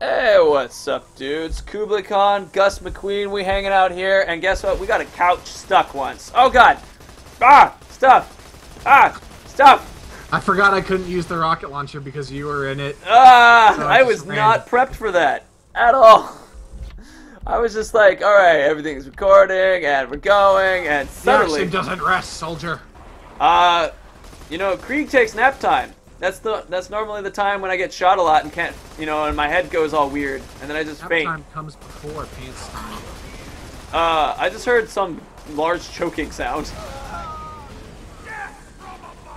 Hey, what's up, dudes? Kublai Khan, Gus Macqueen, we hanging out here, and guess what? We got a couch stuck once. Oh god! Ah! Stuff! Ah! Stuff! I forgot I couldn't use the rocket launcher because you were in it. Ah! So I I was ran. not prepped for that at all. I was just like, alright, everything's recording, and we're going, and The suddenly, action doesn't rest, soldier. uh, you know, Krieg takes nap time. That's the that's normally the time when I get shot a lot and can't, you know, and my head goes all weird, and then I just Nap faint. time comes before pants time. Uh, I just heard some large choking sound.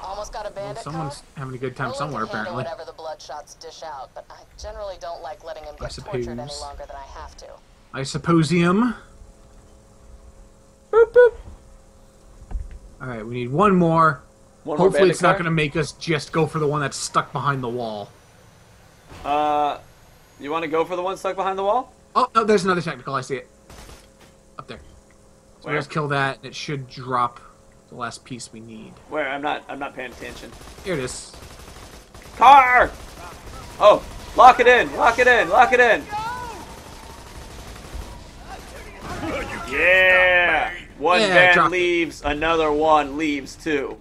Almost got a Well, someone's car? having a good time Nolan somewhere, apparently. whatever the bloodshots dish out, but I generally don't like letting him I get tortured any suppose. longer than I have to. I supposium. Boop boop. Alright, we need one more. One Hopefully bandit it's not going to make us just go for the one that's stuck behind the wall. Uh, you want to go for the one stuck behind the wall? Oh, no, there's another technical. I see it. Up there. So Where? let's kill that, and it should drop the last piece we need. Where? I'm not. I'm not paying attention. Here it is. Car. Oh, lock it in. Lock it in. Lock it in. Yeah. One Yeah, van drop it. leaves. Another one leaves too.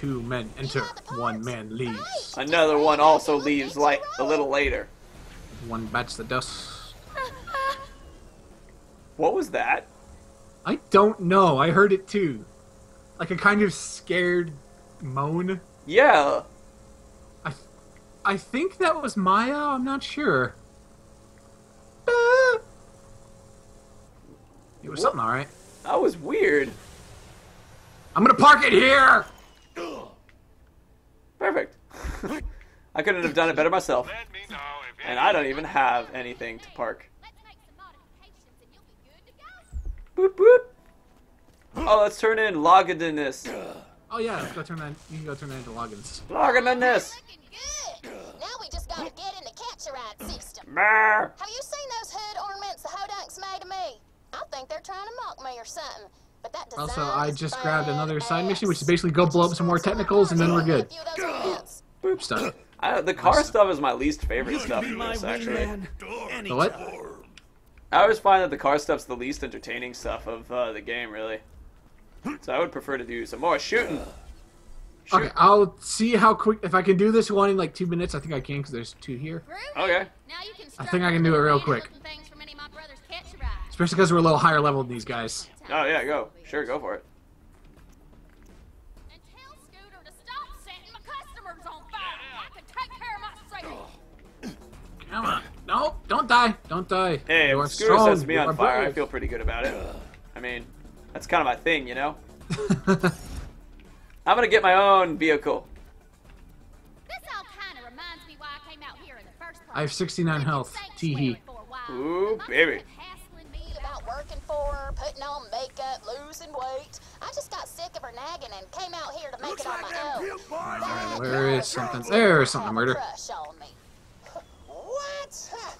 Two men enter, one man leaves. Another one also leaves like a little later. One bats the dust. What was that? I don't know. I heard it too. Like a kind of scared moan. Yeah. I, I think that was Maya. I'm not sure. It was something, all right. That was weird. I'm gonna park it here. Perfect. I couldn't have done it better myself. Let me know if And I don't even have anything to park. Let's make some modifications and you'll be good to go. Boop boop. Oh, let's turn in Logadinus. Oh yeah, let's go turn that. You can go turn that into logins. Logadinus. Looking good! Now we just gotta get in the catch-a-ride system. Brr. Have you seen those hood ornaments the Hodunks made of me? I think they're trying to mock me or something. But that Also, I is just grabbed another side mission, which is basically go blow up some more technicals, and then we're good. A few of those ornaments. Boop stuff. I, the car stuff is my least favorite stuff in this, actually. The what? I always find that the car stuff's the least entertaining stuff of uh, the game, really. So I would prefer to do some more shooting. Shoot. Okay, I'll see how quick if I can do this one in like two minutes. I think I can because there's two here. Okay. Now you can I think I can do it real quick. Especially because we're a little higher level than these guys. Oh yeah, go. Sure, go for it. And tell Scooter to stop setting my customers on fire. I can take care of myself. Come on. No, don't die. Don't die. Hey, You if Scooter strong, sets me on are fire, I feel pretty good about it. I mean, that's kind of my thing, you know? I'm gonna get my own vehicle. This all kind of reminds me why I came out here in the first place. I have 69 health. Tee hee. sanctuary for a while. Ooh, baby. Friend hassling me About working for her, putting on makeup, losing weight. I just got sick of her nagging and came out here to make it on my own. That Where girl is something? There's something, murder. crush on me. What?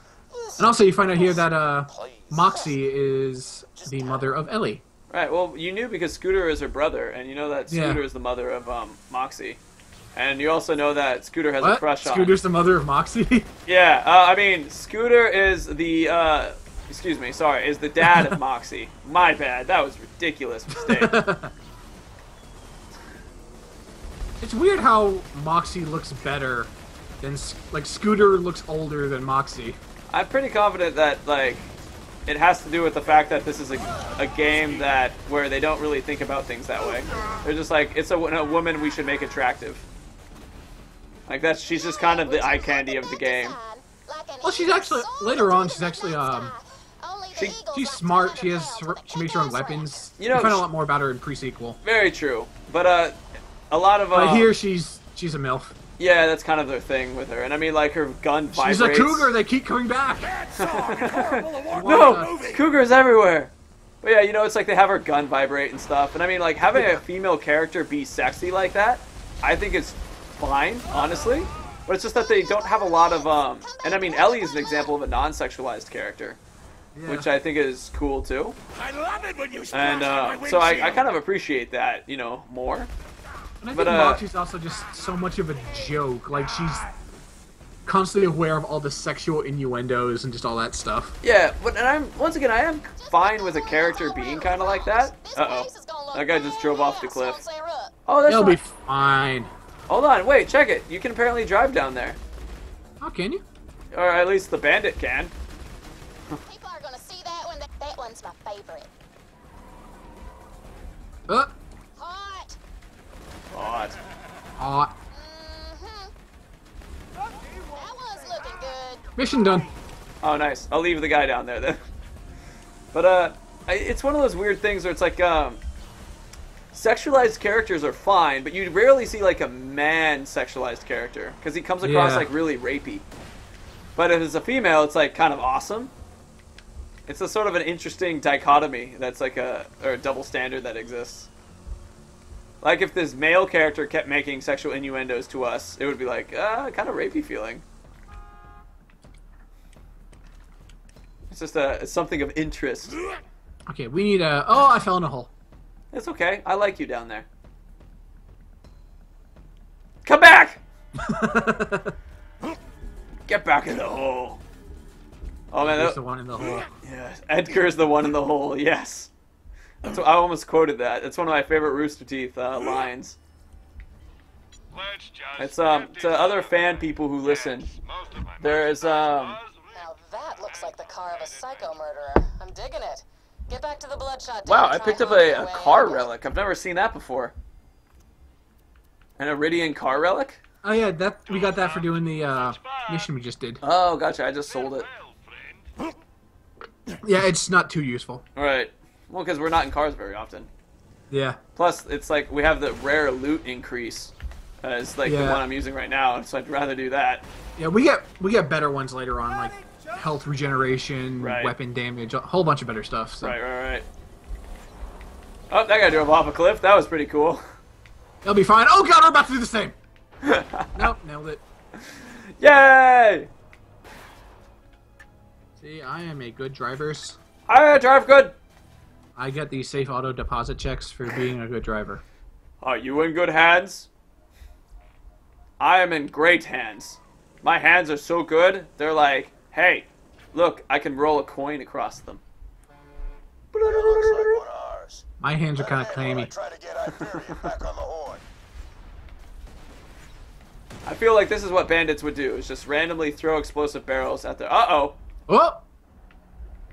And also, you find out here that uh, Moxie is the mother of Ellie. Right. Well, you knew because Scooter is her brother, and you know that Yeah. Scooter is the mother of um, Moxie, and you also know that Scooter has a What? crush on. Scooter's the mother of Moxie? Yeah. Uh, I mean, Scooter is the. Uh, excuse me. Sorry, is the dad of Moxie. My bad. That was a ridiculous mistake. it's weird how Moxie looks better than like Scooter looks older than Moxie. I'm pretty confident that like it has to do with the fact that this is a, a game that where they don't really think about things that way. They're just like it's a, a woman we should make attractive. Like that's she's just kind of the eye candy of the game. Well, she's actually- later on, she's actually, um, She- She's smart. She has her, she makes her own weapons. You know, find a lot more about her in pre-sequel. Very true. But uh, a lot of uh, But here she's she's a milf. yeah, that's kind of their thing with her. And I mean, like her gun vibrates. She's a cougar. They keep coming back. No, cougars everywhere. But yeah, you know, it's like they have her gun vibrate and stuff. And I mean, like having a female character be sexy like that, I think is fine, honestly. But it's just that they don't have a lot of um. And I mean, Ellie is an example of a non-sexualized character, Yeah. which I think is cool too. I love it when you And uh, so I, I kind of appreciate that, you know, more. And I but, think uh, Moxie's also just so much of a joke. Like she's constantly aware of all the sexual innuendos and just all that stuff. Yeah, but and I'm once again I am fine with a character being kind of like that. Uh oh, that guy just drove off the cliff. Oh, that's It'll be fine. fine. Hold on, wait, check it. You can apparently drive down there, Oh, can you? or at least the bandit can. Uh, Hot. Hot. hot. That one's looking good. Mission done. Oh, nice. I'll leave the guy down there then. But uh, it's one of those weird things where it's like um, sexualized characters are fine, but you rarely see like a man sexualized character because he comes across Yeah. like really rapey. But if it's a female, it's like kind of awesome. It's a sort of an interesting dichotomy that's like a or a double standard that exists. Like if this male character kept making sexual innuendos to us, it would be like uh, kind of rapey feeling. It's just a it's something of interest. Okay, we need a. Oh, I fell in a hole. It's okay. I like you down there. Come back! Get back in the hole. Oh man, There's that, the one in the hole. yes. is the one in the hole. Yes. That's what, I almost quoted that. It's one of my favorite Rooster Teeth uh, lines. Let's just It's um to other fan people who listen. Yes, most of my There is, um, Now that looks like the car of a psycho murderer. I'm digging it. Get back to the bloodshot. Wow, I picked up a, a car relic. I've never seen that before. An Eridian car relic? Oh yeah, that we got that for doing the uh, mission we just did. Oh, gotcha. I just sold it. Yeah, it's not too useful. All right. Well, because we're not in cars very often. Yeah. Plus, it's like we have the rare loot increase. Uh, it's like the one I'm using right now, so I'd rather do that. Yeah, we get we get better ones later on, like health regeneration, Right. weapon damage, a whole bunch of better stuff. So Right, right, right. Oh, that guy drove off a cliff. That was pretty cool. it'll be fine. Oh god, we're about to do the same. nope, nailed it. Yay! See, I am a good driver. I drive good. I get these safe auto deposit checks for being a good driver. Are you in good hands? I am in great hands. My hands are so good, they're like, hey, look, I can roll a coin across them. Looks like one of ours. My hands are kind of Hey, while I clammy. try to get Hyperion back on the horn. I feel like this is what bandits would do, is just randomly throw explosive barrels at their... Uh-oh. Oh!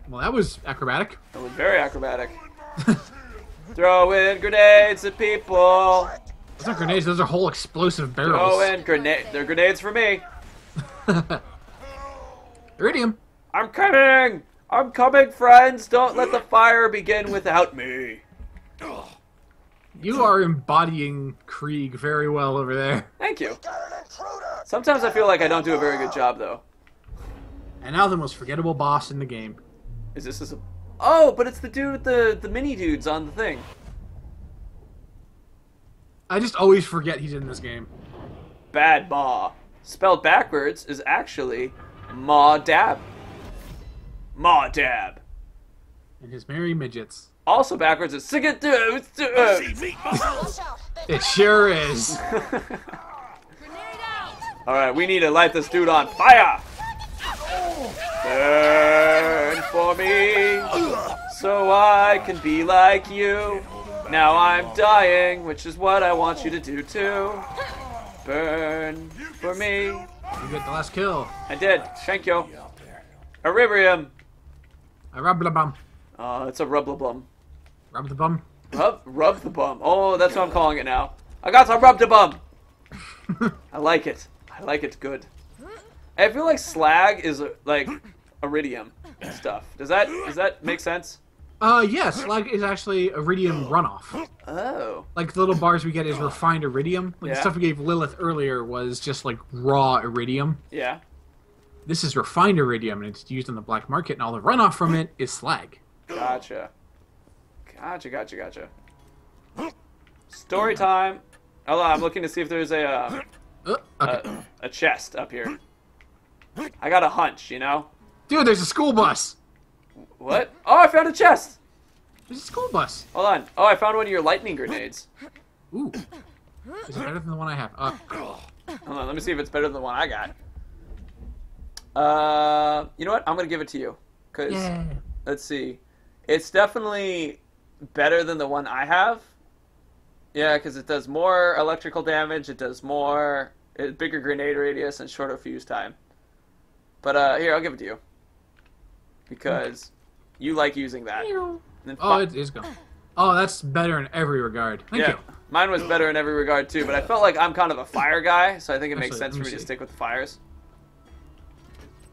Well, that was acrobatic. That was very acrobatic. Throwing grenades at people. Those aren't grenades, those are whole explosive barrels. Throwing grenade. They're grenades for me. Eridium. I'm coming. I'm coming, friends. Don't let the fire begin without me. You are embodying Krieg very well over there. Thank you. Got an intruder! Sometimes I feel like I don't do a very good job, though. And now the most forgettable boss in the game. Is this is a? Oh, but it's the dude with the the mini dudes on the thing. I just always forget he's in this game. Bad Maw, spelled backwards, is actually Ma Dab. Ma Dab. And his merry midgets. Also backwards is Sigurd. see meatballs. Watch out. It sure is. All right, we need to light this dude on fire. Burn for me, so I can be like you. Now I'm dying, which is what I want you to do too. Burn for me. You get the last kill. I did. Thank you. Aribrium. I rub the bum. Oh, it's a rubblabum. Rub the bum. Rub, rub the bum. Oh, that's what I'm calling it now. I got some rub the bum. I like it. I like it good. I feel like slag is uh, like eridium stuff. Does that does that make sense? Uh, yeah, slag is actually eridium runoff. Oh. Like the little bars we get is refined eridium. Like Yeah. the stuff we gave Lilith earlier was just like raw eridium. Yeah. This is refined eridium and it's used on the black market, and all the runoff from it is slag. Gotcha. Gotcha. Gotcha. Gotcha. Story time. Hold on, I'm looking to see if there's a uh, Uh, okay. a, a chest up here. I got a hunch, you know. Dude, there's a school bus. What? Oh, I found a chest. There's a school bus. Hold on. Oh, I found one of your lightning grenades. Ooh. Is it better than the one I have? Uh, Hold on, let me see if it's better than the one I got. Uh, you know what? I'm gonna give it to you because Yeah. let's see, it's definitely better than the one I have. Yeah, because it does more electrical damage. It does more, it, bigger grenade radius and shorter fuse time. But uh, here I'll give it to you because you like using that. And then Oh, it is gone. Oh, that's better in every regard. Thank yeah, you. mine was better in every regard too. But I felt like I'm kind of a fire guy, so I think it makes Actually, sense let for me me to stick with the fires.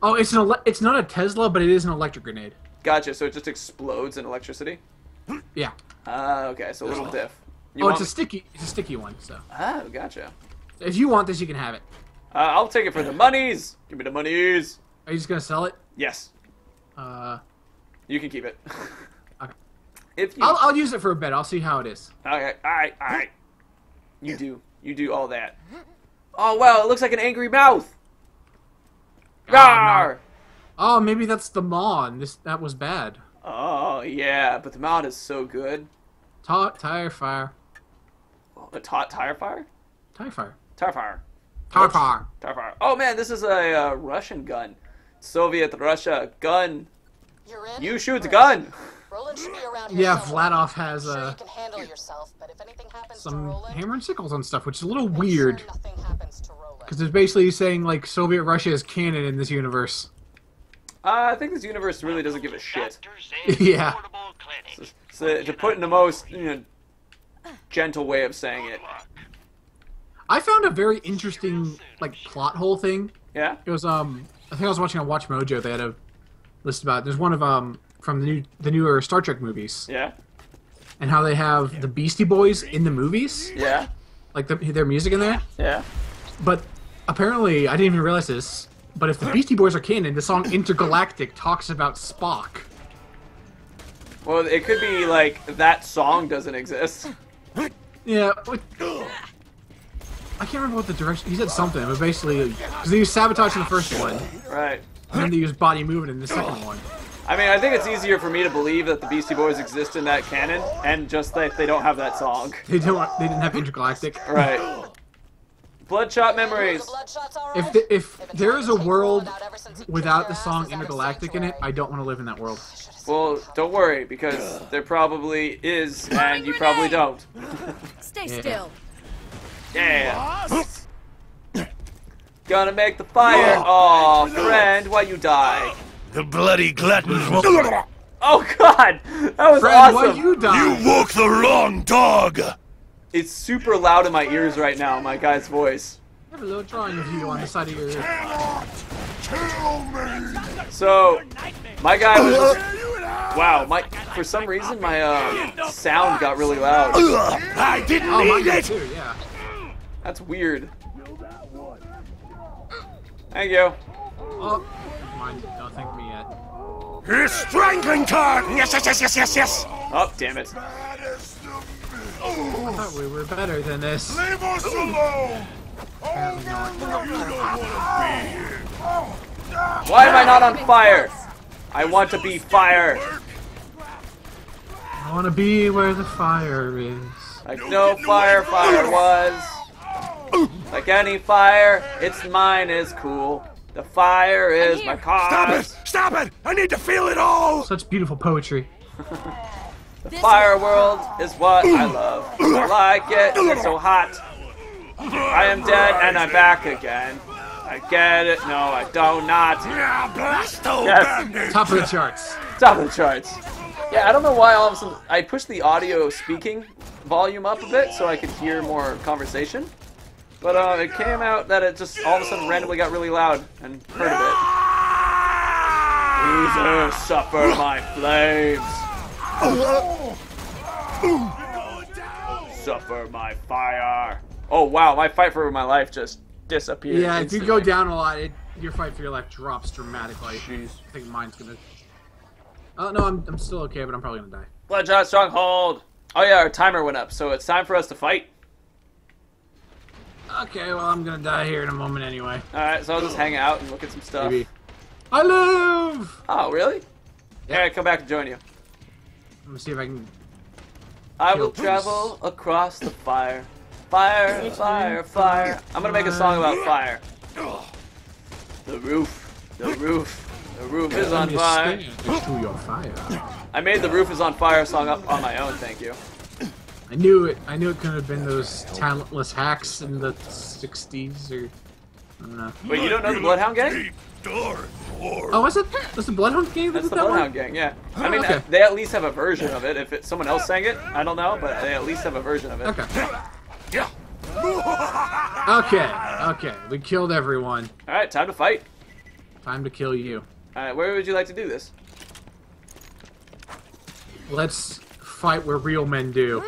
Oh, it's an ele- it's not a Tesla, but it is an electric grenade. Gotcha. So it just explodes in electricity. Yeah. Ah, okay. So a little diff. You oh, it's a sticky it's a sticky one. So Oh, gotcha. if you want this, you can have it. Uh, I'll take it for the monies. Give me the monies. Are you just gonna sell it? Yes, Uh, you can keep it. Okay. If you. I'll, I'll use it for a bit. I'll see how it is. Okay. All right. All right. You do. You do all that. Oh wow! It looks like an angry mouth. Rawr! Oh, maybe that's the Maw, and this that was bad. Oh yeah, but the mount is so good. Ta- tire fire. A taut tire fire. Tire fire. Tire fire. Tire fire. Tire fire. Oh man, this is a uh, Russian gun. Soviet Russia gun. You're in? You shoot the gun. Roland should be around here Yeah, somewhere. Vladof has I'm sure uh, you can handle yourself, but if anything happens to some Roland, hammer and sickles on stuff, which is a little make weird. Sure nothing happens to Roland. Because it's basically saying like Soviet Russia is canon in this universe. Uh, I think this universe really doesn't give a shit. Yeah. portable clinic. So to put in the most you know, gentle way of saying it. I found a very interesting like plot hole thing. Yeah. It was um I think I was watching on Watch Mojo. They had a list about there's one of um from the new the newer Star Trek movies Yeah. and how they have the Beastie Boys in the movies, Yeah. like the, their music in there. Yeah. But apparently, I didn't even realize this. But if the Beastie Boys are canon, the song Intergalactic talks about Spock. Well, it could be like that song doesn't exist. Yeah. I can't remember what the direction. He said something, but basically, because they used sabotage in the first one, Right. and then they used body movement in the second one. I mean, I think it's easier for me to believe that the Beastie Boys exist in that canon, and just that they don't have that song. They don't. They didn't have Intergalactic. Right. Bloodshot memories. The Bloodshot's all If right? the, if They've been there trying is to a world Roland out ever since he without the song asses out of Intergalactic in it, I don't want to live in that world. Well, don't worry because there probably is, and you probably don't. Stay still. Yeah. Gonna make the fire. Aw, friend, why you die? The bloody gluttons won't. Oh God, that was Fred, why awesome. you die? You woke the wrong dog! It's super loud in my ears right now, my guy's voice. I have a little drawing of you on the side of your. ear. So, my guy was just, wow. My for some reason my uh, sound got really loud. I didn't Oh, need did it! too. Yeah. That's weird. Thank you. Oh, mine. Don't thank me yet. A strangling car! Yes, yes, yes, yes, yes, yes! Oh, damn it. I thought we were better than this. Leave us alone! Apparently not. Oh, you don't want to be here. Why am I not on fire? I want to be fire. I want to be where the fire is. Like no firefighter was. Like any fire, it's mine is cool. The fire is my car. Stop it! Stop it! I need to feel it all! Such beautiful poetry. The fire world is what I love. I like it. It's so hot. I am dead and I'm back again. I get it. No, I do not. Yeah, blasto Yes. Top of the charts. Top of the charts. Yeah, I don't know why all of a sudden I pushed the audio speaking volume up a bit so I could hear more conversation. But uh, it came out that it just all of a sudden randomly got really loud and heard a bit. Loser, suffer my flames. Suffer my fire. Oh wow, my fight for my life just disappeared. Yeah, if you go down a lot, it, your fight for your life drops dramatically. Jeez. I think mine's gonna. Oh no, I'm, I'm still okay, but I'm probably gonna die. Bloodshot Stronghold. Oh yeah, our timer went up, so it's time for us to fight. Okay, well I'm gonna die here in a moment anyway. All right, so I'll just hang out and look at some stuff. Maybe. I live. Oh, really? Yeah, I come back and join you. Let me see if I can. I will travel across the fire. Fire, fire, fire. I'm gonna make a song about fire. The roof The roof. The roof is on fire. to your fire. I made the roof is on fire song up on my own. Thank you. I knew it. I knew it could have been those talentless hacks in the '60s, or I don't know. Wait, you don't know the Bloodhound Gang? Deep, dark lore. Oh, was it? Was the Bloodhound game that That's the that one? Bloodhound Gang. Yeah. I oh, mean, Okay. they at least have a version of it. If it, someone else sang it, I don't know, but they at least have a version of it. Okay. Yeah. Okay. Okay. We killed everyone. All right, time to fight. Time to kill you. All right, where would you like to do this? Let's fight where real men do.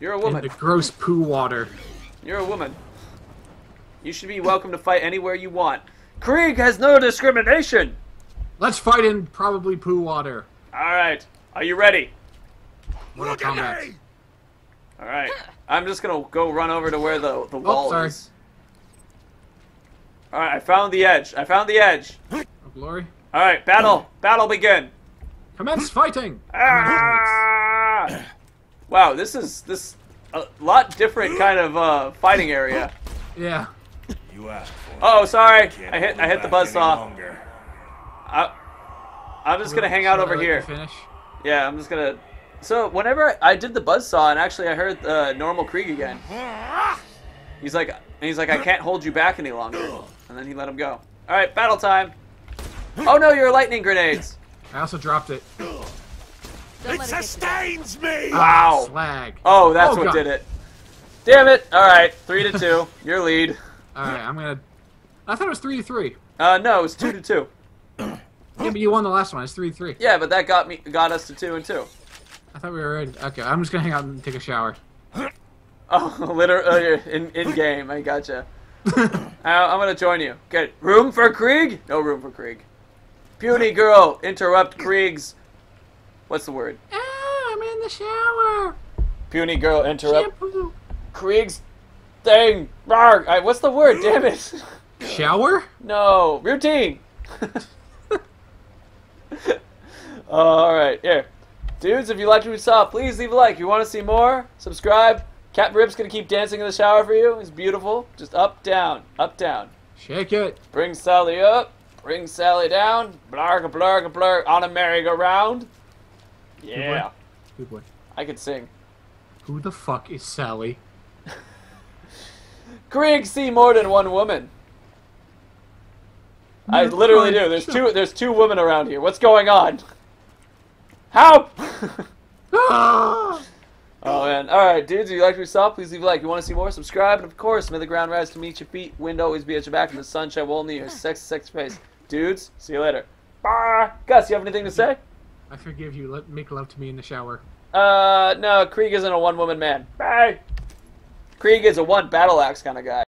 You're a In woman. the gross poo water. You're a woman. You should be welcome to fight anywhere you want. Krieg has no discrimination. Let's fight in probably poo water. All right, are you ready? Mortal Look at Kombat. All right, I'm just gonna go run over to where the the wall Oh, sorry. is. All right, I found the edge. I found the edge. Oh, glory. All right, battle, battle begin. Commence fighting. Ah! Wow, this is this a lot different kind of uh, fighting area. Yeah. You asked for it. Oh, sorry, I hit I hit the buzz saw. buzzsaw. I, I'm just gonna hang out over here. Finish. Yeah, I'm just gonna. So whenever I did the buzz saw, and actually I heard uh, normal Krieg again. He's like, and he's like, I can't hold you back any longer. And then he let him go. All right, battle time. Oh no, you're lightning grenades. I also dropped it. It sustains me! Wow. Ah, slag. Oh, that's Oh, what God. did it. Damn it! All right, three to two. Your lead. All right, I'm gonna. I thought it was three to three. Uh, no, it was two to two. Yeah, but you won the last one. It's three to three. Yeah, but that got me got us to two and two. I thought we were ready. Okay, I'm just gonna hang out and take a shower. Oh, literally in in game. I gotcha. Uh, I'm gonna join you. Good. Room for Krieg? No room for Krieg. Puny girl, interrupt Krieg's. What's the word? Ah, I'm in the shower. Puny girl, interrupt Shampoo. Krieg's thing. I, what's the word? Damn it. Shower? No, routine. All right, here, dudes. If you liked what you saw, please leave a like. If you want to see more, subscribe. Captain Rip's gonna keep dancing in the shower for you. It's beautiful. Just up, down, up, down. Shake it. Bring Sally up. Bring Sally down. Blarg, blarg, blarg. On a merry-go-round. Yeah, Good boy. I can sing. Who the fuck is Sally? Krieg see more than one woman. I literally do. There's sure. two. There's two women around here. What's going on? Help! Ah! oh man. All right, dudes. If you liked what you saw, please leave a like. If you want to see more, subscribe. And of course, may the ground rise to meet your feet. Wind always be at your back, and the sunshine will only your sex, sex face. Dudes, see you later. Bye. Gus, you have anything to say? I forgive you. Let make love to me in the shower. Uh, no. Krieg isn't a one-woman man. Bye. Krieg is a one battle axe kind of guy.